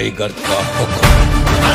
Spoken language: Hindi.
टाइगर का हुक्म